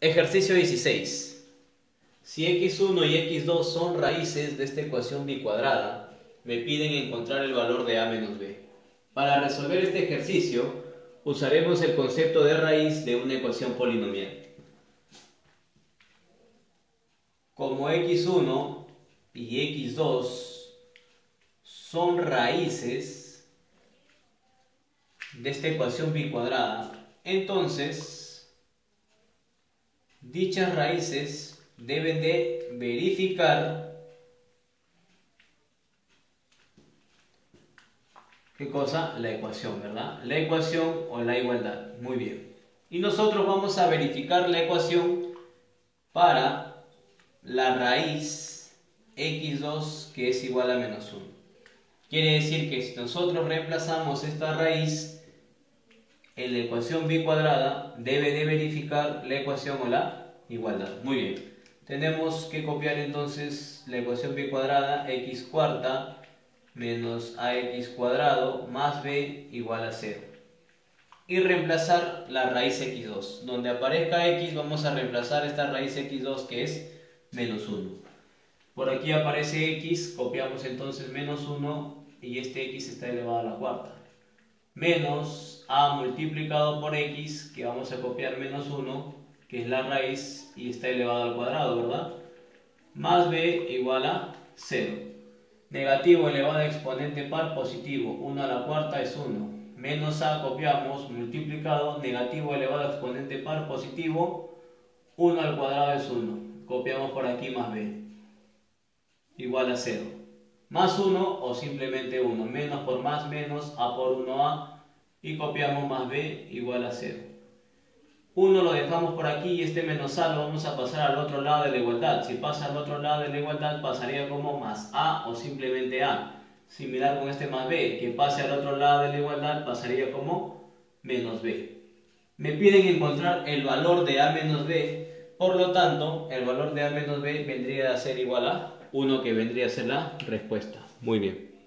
Ejercicio 16. Si x1 y x2 son raíces de esta ecuación bicuadrada, me piden encontrar el valor de a menos b. Para resolver este ejercicio, usaremos el concepto de raíz de una ecuación polinomial. Como x1 y x2 son raíces de esta ecuación bicuadrada, entonces dichas raíces deben de verificar ¿qué cosa? La ecuación, ¿verdad? La ecuación o la igualdad. Muy bien. Y nosotros vamos a verificar la ecuación para la raíz x2 que es igual a menos 1. Quiere decir que si nosotros reemplazamos esta raíz en la ecuación bicuadrada debe de verificar la ecuación o la igualdad. Muy bien. Tenemos que copiar entonces la ecuación bicuadrada x cuarta menos ax cuadrado más b igual a 0. Y reemplazar la raíz x2. Donde aparezca x vamos a reemplazar esta raíz x2 que es menos 1. Por aquí aparece x, copiamos entonces menos 1 y este x está elevado a la cuarta menos a multiplicado por x, que vamos a copiar menos 1, que es la raíz y está elevado al cuadrado, ¿verdad? Más b igual a 0. Negativo elevado a exponente par positivo, 1 a la cuarta es 1. Menos a copiamos, multiplicado, negativo elevado a exponente par positivo, 1 al cuadrado es 1. Copiamos por aquí más b. Igual a 0 más 1 o simplemente 1. Menos por más, menos, a por 1a y copiamos más b igual a 0. 1 lo dejamos por aquí y este menos a lo vamos a pasar al otro lado de la igualdad. Si pasa al otro lado de la igualdad pasaría como más a o simplemente a. Similar con este más b, que pase al otro lado de la igualdad pasaría como menos b. Me piden encontrar el valor de a menos b, por lo tanto el valor de a menos b vendría a ser igual a uno que vendría a ser la respuesta. Muy bien.